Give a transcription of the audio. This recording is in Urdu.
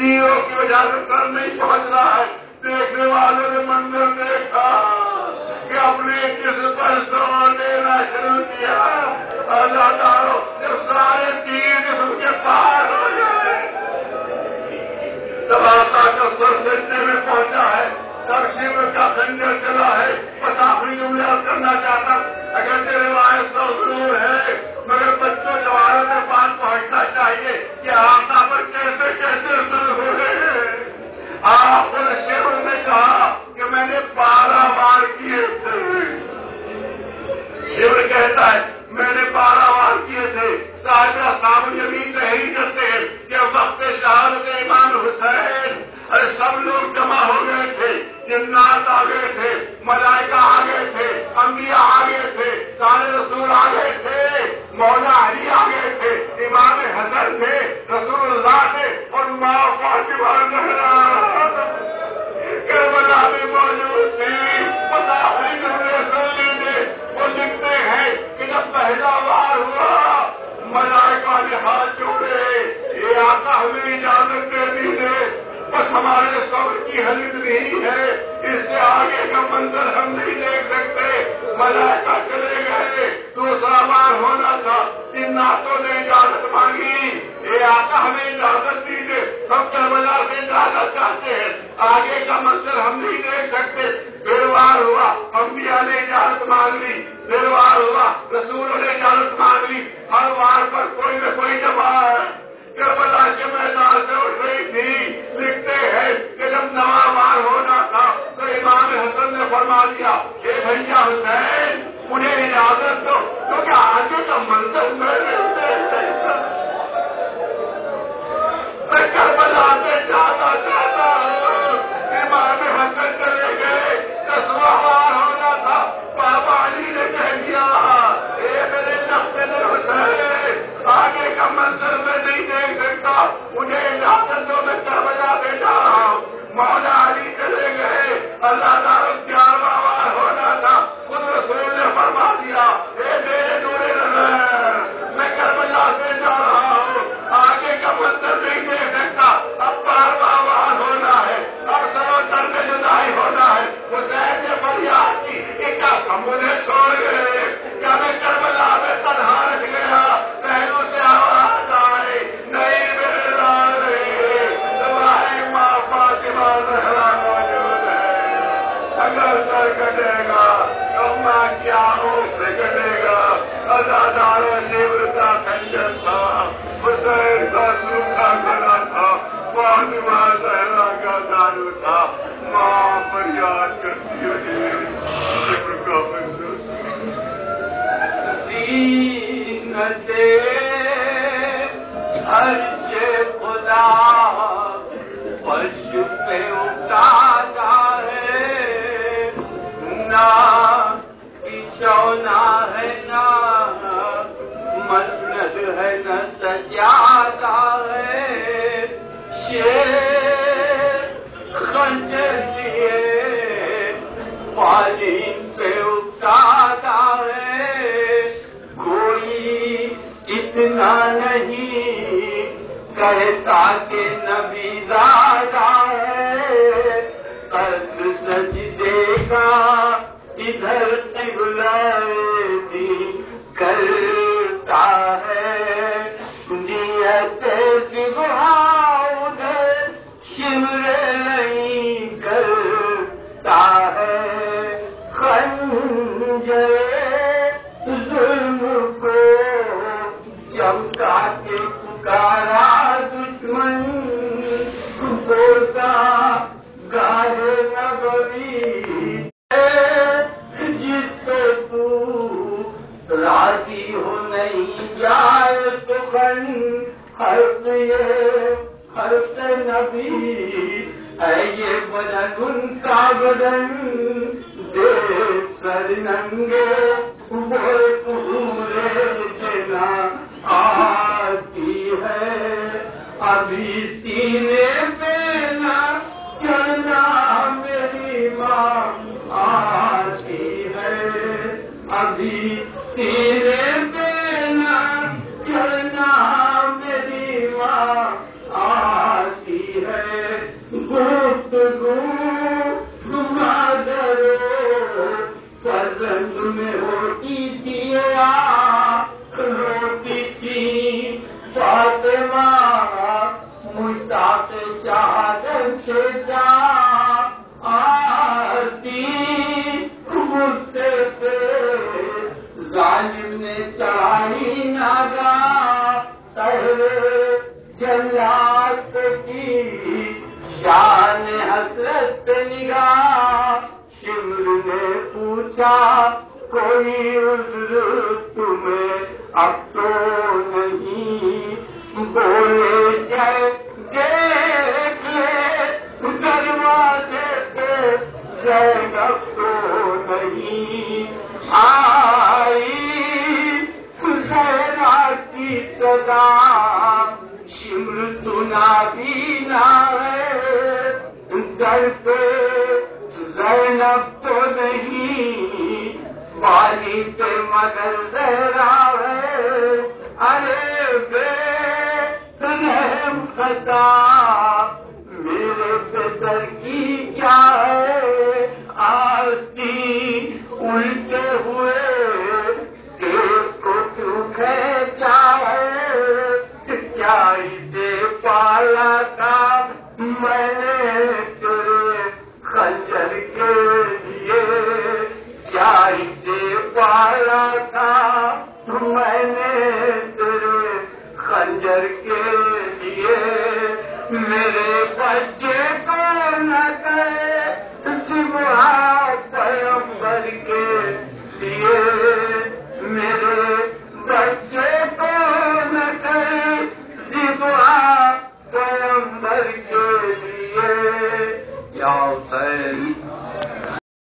تیروں کی وجہ سے سر نہیں پہنچ رہا ہے۔ دیکھنے والوں نے منظر دیکھا کہ اپنے جسم پر زور دینا شروع کیا۔ اللہ تعالیٰ جب سارے تیر جسم کے پار ہو جائے، تب آتا کا سر سجنے میں پہنچا ہے۔ تب شیو کا خنجر چلا ہے۔ بس آخری جملے کرنا چاہتا بس ہمارے صبر کی حلت نہیں ہے۔ اس سے آگے کا منظر ہم نہیں دیکھ سکتے۔ ملائکہ چلے گئے۔ دوسرا بار ہونا تھا۔ ان ناتوں نے اجازت مانگی۔ یہ آتا ہمیں اجازت دیجیے ہم کربلا سے اجازت چاہتے ہیں۔ آگے کا منظر ہم نہیں دیکھ سکتے۔ پھر بار ہوا۔ انبیاء نے اجازت مانگ لی پھر ہوا۔ رسولوں نے اجازت مانگ لی ہر بار پر کوئی نہ کوئی جواب کربلا کے میدان سے اٹھ رہی تھی۔ دیکھ ازادار شیور کا کنجر تھا حسین کا سوکھا گلا تھا فاطمہ زہرا کا دارو تھا ماں فریاد نہ سجاتا ہے شیر جائے تو خن حرف یہ حرف نبی۔ ہے یہ بدن ان کا بدن، دیکھ سر ننگے وہ پورے دینا آتی ہے۔ ابھی سینے پہ نہ چلنا میری ماں آتی ہے۔ ابھی سینے پسند میں ہوتی تھی روتی تھی فاطمہ مشتاق شہادت سے جا آتی مجھ سے ظالم نے چڑھائی ناگا جلات کی شان حسرت نگاہ شمر نے کوئی تمہیں اب تو نہیں بولے جائے؟ دیکھ لے، دروازے پہ زینب تو نہیں۔ آئی زینا کی صدا، شمر تنا بھی ہے در پہ زینب تو نہیں۔ والی پہ مگر زہرا ہے ارے بے رحم God.